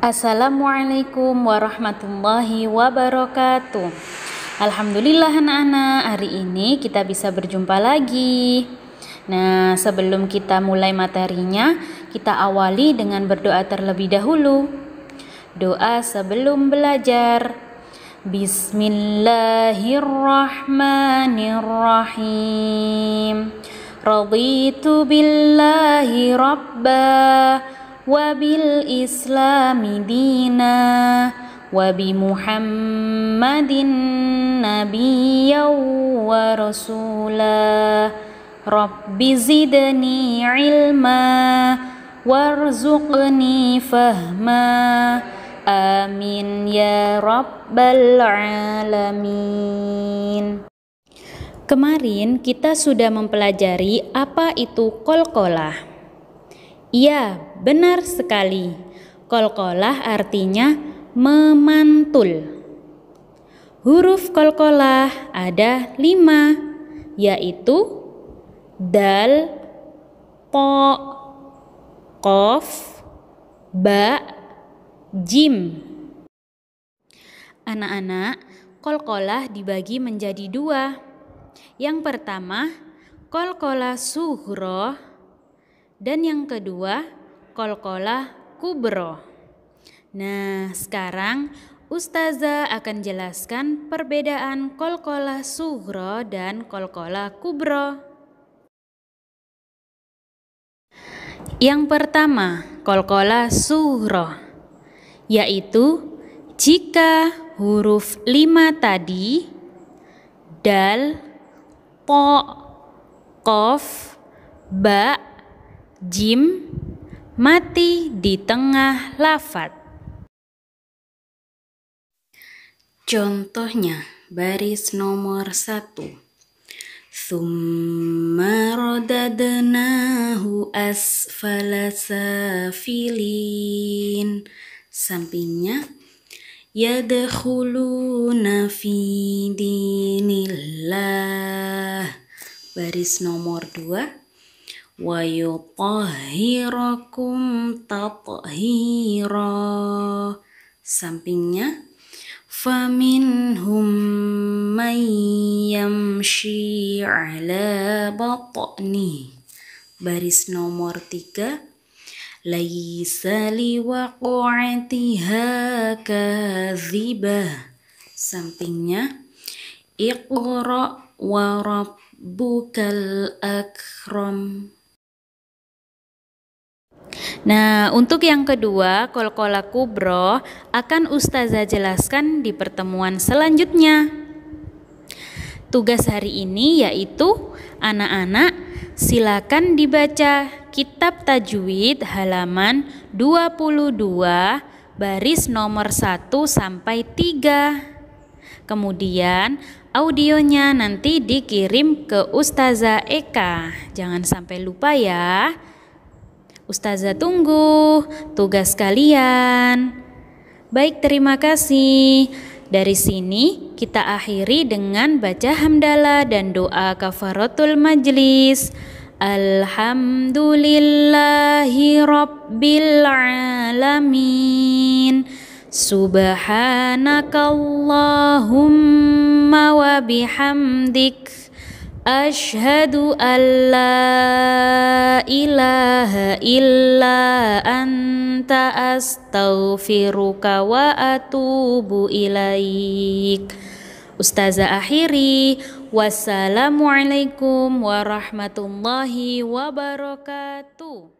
Assalamualaikum warahmatullahi wabarakatuh. Alhamdulillah anak-anak. Hari ini kita bisa berjumpa lagi. Nah sebelum kita mulai materinya kita awali dengan berdoa terlebih dahulu. Doa sebelum belajar. Bismillahirrahmanirrahim. Raditu billahi rabba wa bil islami dina wa bi muhammadin nabiyya wa rasula rabbi zidni ilma warzuqni fahma amin Kemarin kita sudah mempelajari apa itu kolkolah. Iya, benar sekali. Kolkolah artinya memantul. Huruf kolkolah ada lima, yaitu dal, po, kof, ba, jim. Anak-anak, kolkolah dibagi menjadi dua yang pertama, kolkola suhro dan yang kedua, kolkola kubro. Nah, sekarang Ustazah akan jelaskan perbedaan kolkola suhro dan kolkola kubro. Yang pertama, kolkola suhro, yaitu jika huruf lima tadi, dal, po, kof, ba, jim mati di tengah lafat. Contohnya baris nomor satu. Thumma radadnahu asfala safilin. Sampingnya yadkhuluna fi dinillah baris nomor 2 yutahhirakum tathira sampingnya faminhum man yamshi ala batni. Baris nomor 3 laisa liwaqa'atiha kadhibah sampingnya wa rabbukal akram Nah, untuk yang kedua, kolkola kubro akan Ustazah jelaskan di pertemuan selanjutnya. Tugas hari ini yaitu anak-anak silakan dibaca Kitab Tajwid halaman 22 baris nomor 1 sampai 3. Kemudian audionya nanti dikirim ke Ustazah Eka. Jangan sampai lupa ya. Ustazah tunggu tugas kalian. Baik, terima kasih. Dari sini kita akhiri dengan baca hamdalah dan doa kafaratul majlis. Alhamdulillahi Rabbil Alamin Subhanakallahumma wa bihamdik Ashhadu an la ilaha illa anta astaghfiruka wa atubu ilaik. Ustazah akhiri Wassalamualaikum warahmatullahi wabarakatuh